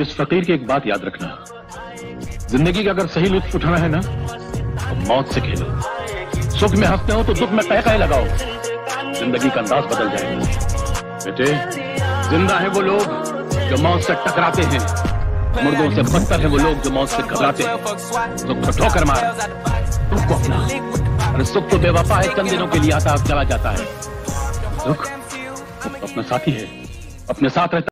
इस फकीर की एक बात याद रखना। ज़िंदगी का अगर सही लुत्फ उठाना है ना तो मौत से खेलो। सुख में हँसते हो तो दुख में कह लगाओ। ज़िंदगी का अंदाज बदल जाएगा। बेटे, ज़िंदा है वो लोग जो मौत से टकराते हैं। मुर्दों से बदतर है वो लोग जो मौत से घबराते हैं। दुख को ठोकर मार। तुमको अपना। अरे सुख तो बेवफा है, चंद दिनों के लिए आता चला जाता है। दुख अपना साथी है। अपने साथ रहता